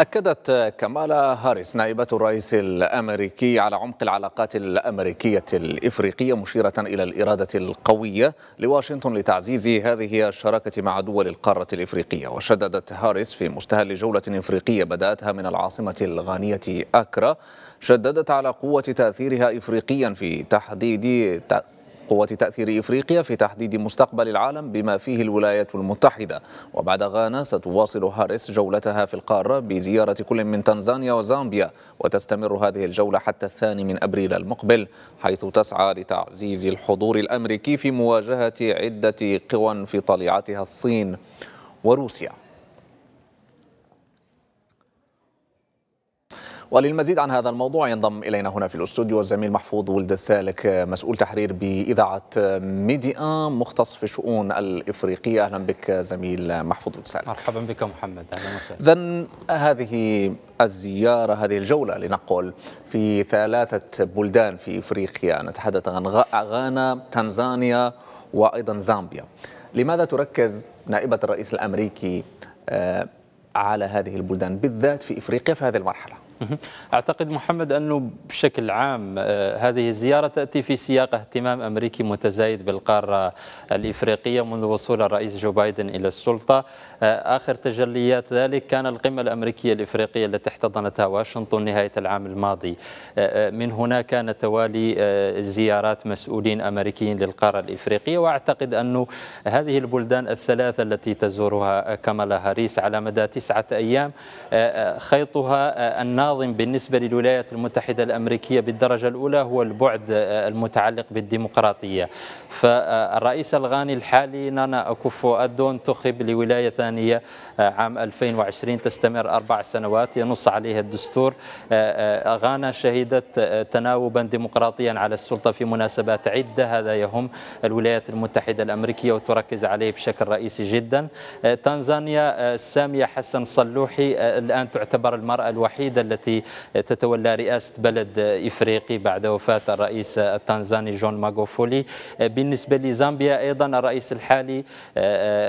أكدت كمالا هاريس نائبة الرئيس الأمريكي على عمق العلاقات الأمريكية الإفريقية مشيرة إلى الإرادة القوية لواشنطن لتعزيز هذه الشراكة مع دول القارة الإفريقية. وشددت هاريس في مستهل جولة إفريقية بدأتها من العاصمة الغانية أكرا شددت على قوة تأثيرها إفريقيا في تحديد قوة تأثير إفريقيا في تحديد مستقبل العالم بما فيه الولايات المتحدة. وبعد غانا ستواصل هاريس جولتها في القارة بزيارة كل من تنزانيا وزامبيا وتستمر هذه الجولة حتى الثاني من أبريل المقبل حيث تسعى لتعزيز الحضور الأمريكي في مواجهة عدة قوى في طليعتها الصين وروسيا. وللمزيد عن هذا الموضوع ينضم إلينا هنا في الاستوديو الزميل محفوظ ولد السالك مسؤول تحرير بإذاعة ميديا مختص في الشؤون الإفريقية. أهلا بك زميل محفوظ ولد السالك. مرحبا بك محمد. أهلا وسهلا. اذا هذه الزيارة هذه الجولة لنقل في ثلاثة بلدان في إفريقيا. نتحدث عن غانا تنزانيا وأيضا زامبيا. لماذا تركز نائبة الرئيس الأمريكي على هذه البلدان بالذات في إفريقيا في هذه المرحلة؟ أعتقد محمد أنه بشكل عام هذه الزيارة تأتي في سياق اهتمام أمريكي متزايد بالقارة الإفريقية منذ وصول الرئيس جو بايدن إلى السلطة. آخر تجليات ذلك كان القمة الأمريكية الإفريقية التي احتضنتها واشنطن نهاية العام الماضي. من هنا كان توالي زيارات مسؤولين أمريكيين للقارة الإفريقية. وأعتقد أنه هذه البلدان الثلاثة التي تزورها كمالا هاريس على مدى تسعة أيام خيطها النار الناظم بالنسبة للولايات المتحدة الأمريكية بالدرجة الأولى هو البعد المتعلق بالديمقراطية. فالرئيس الغاني الحالي نانا أكوفو أدو انتخب لولاية ثانية عام 2020 تستمر أربع سنوات. ينص عليها الدستور غانا شهدت تناوبا ديمقراطيا على السلطة في مناسبات عدة. هذا يهم الولايات المتحدة الأمريكية وتركز عليه بشكل رئيسي جدا. تنزانيا سامية حسن صلوحي الآن تعتبر المرأة الوحيدة التي التي تتولى رئاسة بلد إفريقي بعد وفاة الرئيس التنزاني جون ماغوفولي. بالنسبة لزامبيا أيضا الرئيس الحالي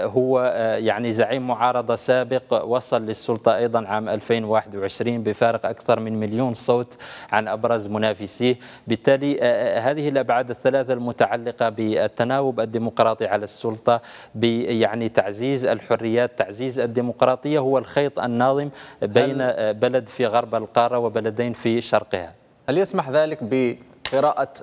هو يعني زعيم معارضة سابق وصل للسلطة أيضا عام 2021 بفارق أكثر من مليون صوت عن أبرز منافسيه. بالتالي هذه الأبعاد الثلاثة المتعلقة بالتناوب الديمقراطي على السلطة يعني تعزيز الحريات تعزيز الديمقراطية هو الخيط الناظم بين بلد في غرب القارة وبلدين في شرقها. هل يسمح ذلك بقراءة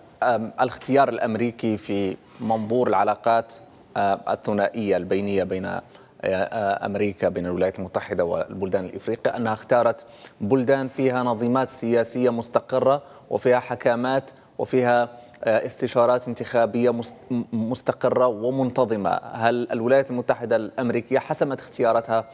الاختيار الأمريكي في منظور العلاقات الثنائية البينية بين أمريكا بين الولايات المتحدة والبلدان الإفريقية؟ أنها اختارت بلدان فيها نظيمات سياسية مستقرة وفيها حكامات وفيها استشارات انتخابية مستقرة ومنتظمة، هل الولايات المتحدة الأمريكية حسمت اختياراتها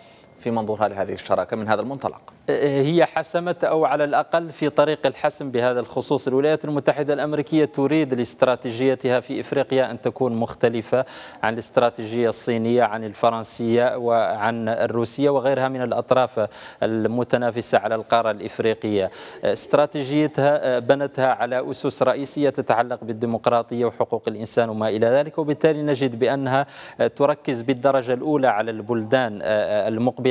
في منظور هذه الشراكة من هذا المنطلق؟ هي حسمت أو على الأقل في طريق الحسم بهذا الخصوص، الولايات المتحدة الأمريكية تريد لاستراتيجيتها في إفريقيا أن تكون مختلفة عن الاستراتيجية الصينية، عن الفرنسية وعن الروسية وغيرها من الأطراف المتنافسة على القارة الإفريقية. استراتيجيتها بنتها على أسس رئيسية تتعلق بالديمقراطية وحقوق الإنسان وما إلى ذلك، وبالتالي نجد بأنها تركز بالدرجة الأولى على البلدان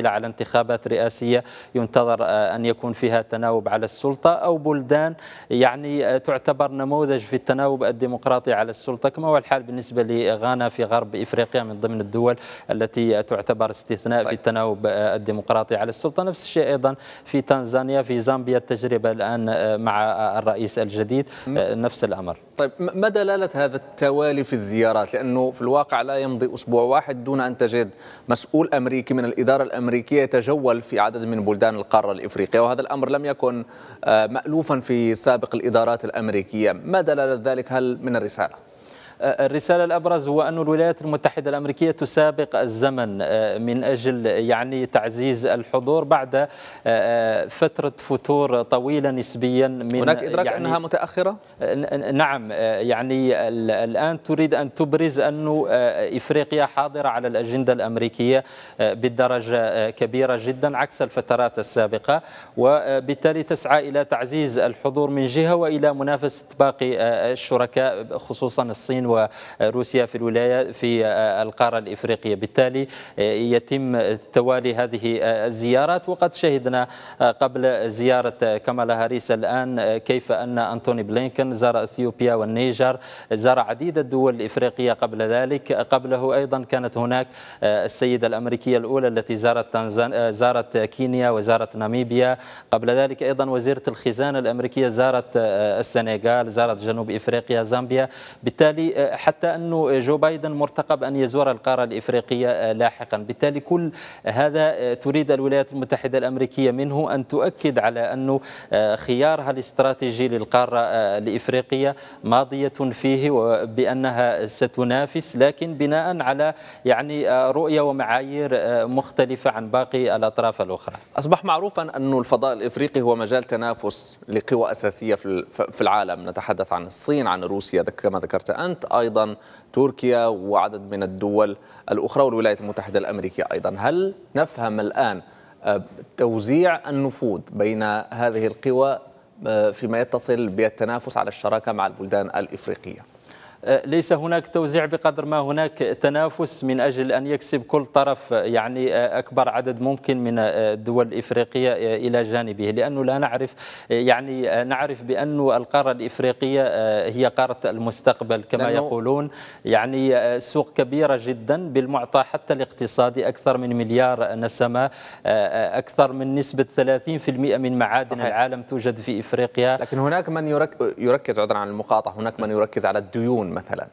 المقبله على انتخابات رئاسية ينتظر أن يكون فيها تناوب على السلطة أو بلدان. يعني تعتبر نموذج في التناوب الديمقراطي على السلطة. كما هو الحال بالنسبة لغانا في غرب إفريقيا من ضمن الدول التي تعتبر استثناء في التناوب الديمقراطي على السلطة. نفس الشيء أيضا في تنزانيا في زامبيا. التجربة الآن مع الرئيس الجديد نفس الأمر. طيب ما دلالة هذا التوالي في الزيارات؟ لأنه في الواقع لا يمضي أسبوع واحد دون أن تجد مسؤول أمريكي من الإدارة الأمريكية يتجول في عدد من بلدان القارة الإفريقية وهذا الأمر لم يكن مألوفا في سابق الإدارات الأمريكية ما دلالة ذلك هل من الرسالة؟ الرسالة الأبرز هو أن الولايات المتحدة الأمريكية تسابق الزمن من أجل يعني تعزيز الحضور بعد فترة فتور طويلة نسبيا من هناك إدراك يعني أنها متأخرة؟ نعم يعني الآن تريد أن تبرز أن إفريقيا حاضرة على الأجندة الأمريكية بدرجة كبيرة جدا عكس الفترات السابقة وبالتالي تسعى إلى تعزيز الحضور من جهة وإلى منافسة باقي الشركاء خصوصا الصين وروسيا في الولايات في القارة الإفريقية. بالتالي يتم توالي هذه الزيارات. وقد شهدنا قبل زيارة كمالا هاريس الآن كيف أن أنتوني بلينكن زار أثيوبيا والنيجر زار عديد الدول الإفريقية قبل ذلك. قبله أيضا كانت هناك السيدة الأمريكية الأولى التي زارت تنزان زارت كينيا وزارت ناميبيا. قبل ذلك أيضا وزيرة الخزانة الأمريكية زارت السنغال زارت جنوب إفريقيا زامبيا. بالتالي حتى أنه جو بايدن مرتقب أن يزور القارة الإفريقية لاحقا. بالتالي كل هذا تريد الولايات المتحدة الأمريكية منه أن تؤكد على أنه خيارها الاستراتيجي للقارة الإفريقية ماضية فيه وبأنها ستنافس لكن بناء على يعني رؤية ومعايير مختلفة عن باقي الأطراف الأخرى. أصبح معروفا أن الفضاء الإفريقي هو مجال تنافس لقوى أساسية في العالم. نتحدث عن الصين عن روسيا كما ذكرت أنت. أيضا تركيا وعدد من الدول الأخرى والولايات المتحدة الأمريكية أيضا. هل نفهم الآن توزيع النفوذ بين هذه القوى فيما يتصل بالتنافس على الشراكة مع البلدان الإفريقية؟ ليس هناك توزيع بقدر ما هناك تنافس من أجل أن يكسب كل طرف يعني أكبر عدد ممكن من الدول الإفريقية إلى جانبه. لأنه لا نعرف يعني نعرف بأن القارة الإفريقية هي قارة المستقبل كما يقولون. يعني سوق كبيرة جدا بالمعطى حتى الاقتصادي أكثر من مليار نسمة أكثر من نسبة 30% من معادن صحيح. العالم توجد في إفريقيا. لكن هناك من يركز عذرا عن المقاطعة هناك من يركز على الديون. مثلا.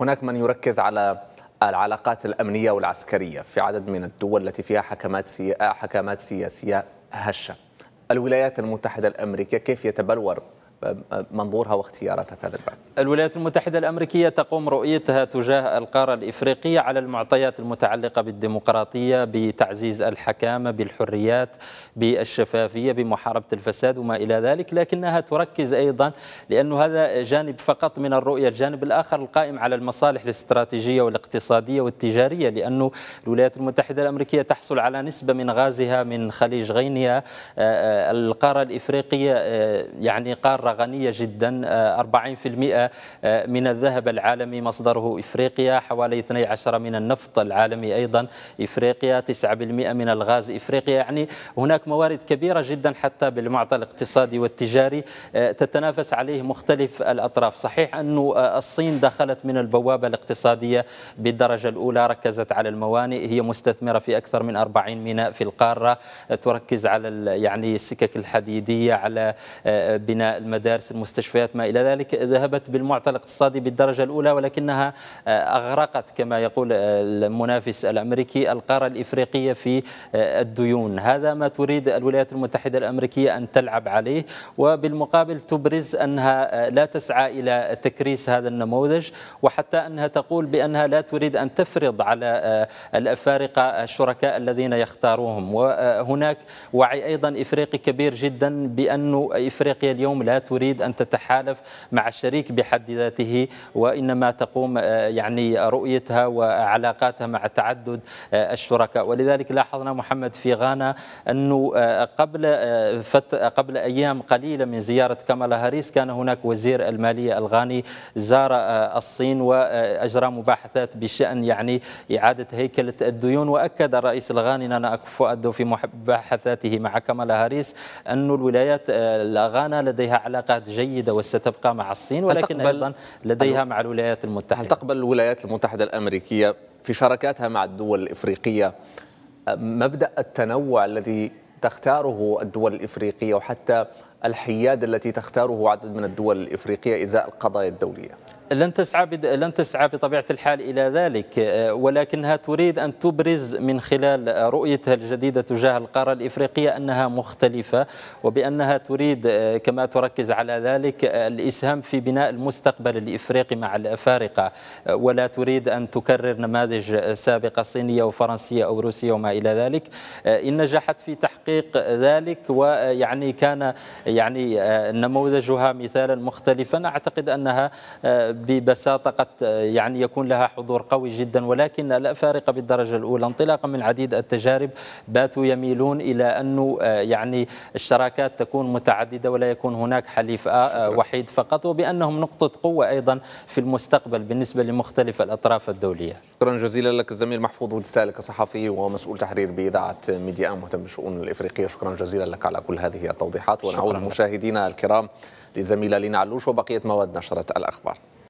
هناك من يركز على العلاقات الأمنية والعسكرية في عدد من الدول التي فيها حكمات سي... حكمات سياسية هشة. الولايات المتحدة الأمريكية كيف يتبلور منظورها واختياراتها في هذا الباب؟ الولايات المتحدة الأمريكية تقوم رؤيتها تجاه القارة الإفريقية على المعطيات المتعلقة بالديمقراطية بتعزيز الحكامة بالحريات بالشفافية بمحاربة الفساد وما إلى ذلك. لكنها تركز أيضا لأنه هذا جانب فقط من الرؤية. الجانب الآخر القائم على المصالح الاستراتيجية والاقتصادية والتجارية لأنه الولايات المتحدة الأمريكية تحصل على نسبة من غازها من خليج غينيا. القارة الإفريقية يعني قارة غنية جدا 40% من الذهب العالمي مصدره إفريقيا حوالي 12 من النفط العالمي أيضا إفريقيا 9% من الغاز إفريقيا. يعني هناك موارد كبيرة جدا حتى بالمعطى الاقتصادي والتجاري تتنافس عليه مختلف الأطراف. صحيح أن الصين دخلت من البوابة الاقتصادية بالدرجة الأولى ركزت على الموانئ هي مستثمرة في أكثر من 40 ميناء في القارة تركز على يعني السكك الحديدية على بناء المدارس المستشفيات ما إلى ذلك. ذهبت بالمعطى الاقتصادي بالدرجة الأولى ولكنها أغرقت كما يقول المنافس الأمريكي القارة الإفريقية في الديون. هذا ما تريد الولايات المتحدة الأمريكية أن تلعب عليه وبالمقابل تبرز أنها لا تسعى إلى تكريس هذا النموذج وحتى أنها تقول بأنها لا تريد أن تفرض على الأفارقة الشركاء الذين يختاروهم. وهناك وعي أيضا إفريقي كبير جدا بأن إفريقيا اليوم لا تريد أن تتحالف مع الشريك بحد ذاته وإنما تقوم يعني رؤيتها وعلاقاتها مع تعدد الشركاء. ولذلك لاحظنا محمد في غانا أنه قبل فت قبل أيام قليلة من زيارة كامالا هاريس كان هناك وزير المالية الغاني زار الصين وأجرى مباحثات بشأن يعني إعادة هيكلة الديون. وأكد الرئيس الغاني نانا أكفو أدو في مباحثاته مع كامالا هاريس أن الولايات غانا لديها علاقات جيدة وستبقى مع الصين. ولكن أيضا لديها مع الولايات المتحدة. هل تقبل الولايات المتحدة الأمريكية في شراكاتها مع الدول الإفريقية؟ مبدأ التنوع الذي تختاره الدول الإفريقية وحتى الحياد التي تختاره عدد من الدول الإفريقية إزاء القضايا الدولية. لن تسعى لن تسعى بطبيعة الحال إلى ذلك ولكنها تريد أن تبرز من خلال رؤيتها الجديدة تجاه القارة الإفريقية أنها مختلفة وبأنها تريد كما تركز على ذلك الإسهام في بناء المستقبل الإفريقي مع الأفارقة ولا تريد أن تكرر نماذج سابقة صينية وفرنسيه أو روسية وما إلى ذلك إن نجحت في تحقيق ذلك ويعني كان يعني نموذجها مثالا مختلفا أعتقد أنها ببساطة قد يعني يكون لها حضور قوي جدا ولكن لا فارق بالدرجة الأولى. انطلاقا من عديد التجارب باتوا يميلون إلى أنه يعني الشراكات تكون متعددة ولا يكون هناك حليف وحيد. فقط وبأنهم نقطة قوة أيضا في المستقبل بالنسبة لمختلف الأطراف الدولية. شكرا جزيلا لك الزميل محفوظ ولد سالك صحفي ومسؤول تحرير بإذاعة ميديا مهتم بالشؤون الإفريقية. شكرا جزيلا لك على كل هذه التوضيحات. ونعود مشاهدينا الكرام لزميلة لينا علوش وبقية مواد نشرة الأخبار.